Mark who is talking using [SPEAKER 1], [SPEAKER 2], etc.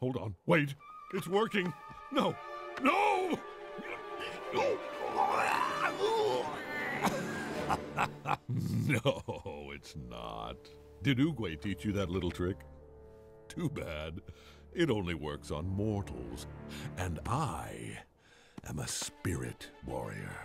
[SPEAKER 1] Hold on. Wait. It's working. No. No! no, it's not. Did Oogway teach you that little trick? Too bad. It only works on mortals. And I am a spirit warrior.